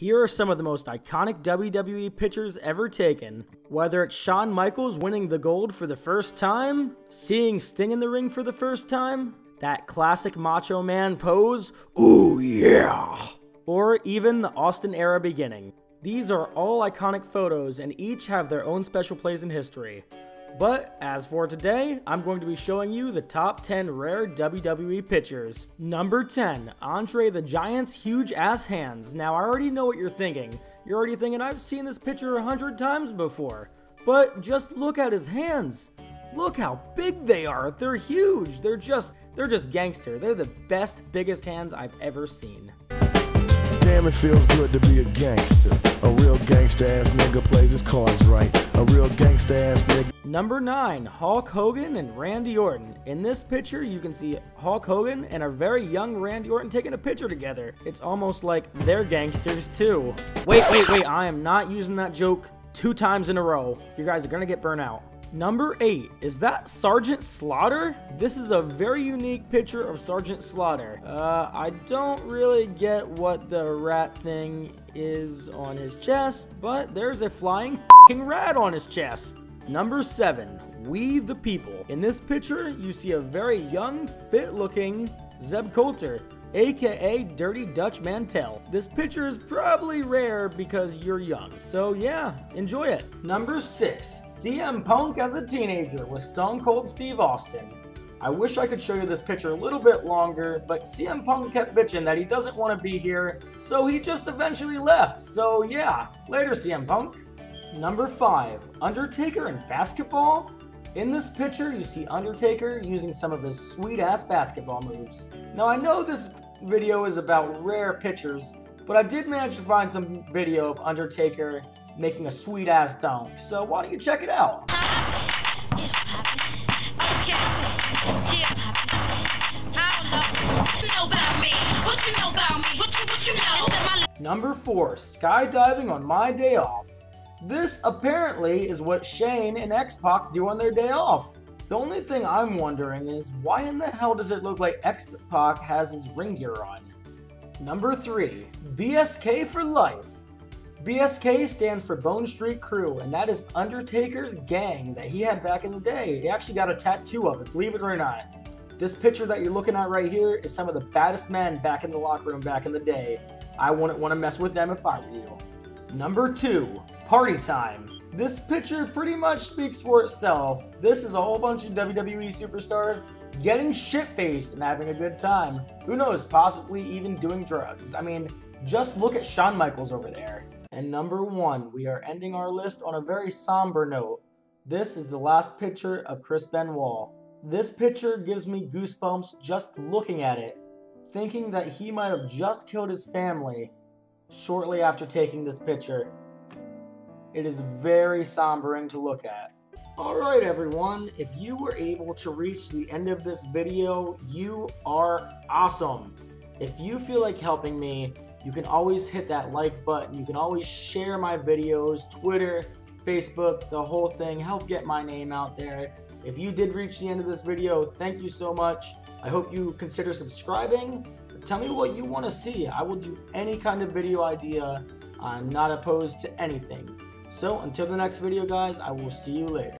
Here are some of the most iconic WWE pictures ever taken. Whether it's Shawn Michaels winning the gold for the first time, seeing Sting in the ring for the first time, that classic Macho Man pose, ooh yeah, or even the Austin era beginning. These are all iconic photos and each have their own special place in history. But as for today, I'm going to be showing you the top 10 rare WWE pictures. Number 10, Andre the Giant's huge ass hands. Now I already know what you're thinking. You're already thinking I've seen this picture a hundred times before. But just look at his hands. Look how big they are. They're huge. They're just they're just gangster. They're the best, biggest hands I've ever seen. Damn, it feels good to be a gangster. A real gangster ass nigga plays his cards right. A real gangster ass nigga. Number 9, Hulk Hogan and Randy Orton. In this picture, you can see Hulk Hogan and a very young Randy Orton taking a picture together. It's almost like they're gangsters too. Wait, wait, wait, I am not using that joke two times in a row. You guys are gonna get burnt out. Number 8, is that Sergeant Slaughter? This is a very unique picture of Sergeant Slaughter. Uh, I don't really get what the rat thing is on his chest, but there's a flying f***ing rat on his chest. Number 7, We the People. In this picture, you see a very young, fit-looking Zeb Colter aka Dirty Dutch Mantell. This picture is probably rare because you're young, so yeah, enjoy it. Number 6. CM Punk as a teenager with Stone Cold Steve Austin. I wish I could show you this picture a little bit longer, but CM Punk kept bitching that he doesn't want to be here, so he just eventually left. So yeah, later CM Punk. Number 5. Undertaker and basketball? In this picture, you see Undertaker using some of his sweet-ass basketball moves. Now, I know this video is about rare pictures, but I did manage to find some video of Undertaker making a sweet-ass dunk, so why don't you check it out? Number 4. Skydiving on my day off. This apparently is what Shane and X-Pac do on their day off. The only thing I'm wondering is why in the hell does it look like X-Pac has his ring gear on? Number 3. BSK for life. BSK stands for Bone Street Krew, and that is Undertaker's gang that he had back in the day. He actually got a tattoo of it, believe it or not. This picture that you're looking at right here is some of the baddest men back in the locker room back in the day. I wouldn't want to mess with them if I were you. Number 2. Party time. This picture pretty much speaks for itself. This is a whole bunch of WWE superstars getting shit-faced and having a good time. Who knows, possibly even doing drugs. I mean, just look at Shawn Michaels over there. And number one, we are ending our list on a very somber note. This is the last picture of Chris Benoit. This picture gives me goosebumps just looking at it, thinking that he might have just killed his family shortly after taking this picture. It is very sombering to look at. Alright everyone, if you were able to reach the end of this video, you are awesome. If you feel like helping me, you can always hit that like button. You can always share my videos, Twitter, Facebook, the whole thing. Help get my name out there. If you did reach the end of this video, thank you so much. I hope you consider subscribing. Tell me what you want to see. I will do any kind of video idea. I'm not opposed to anything. So until the next video guys, I will see you later.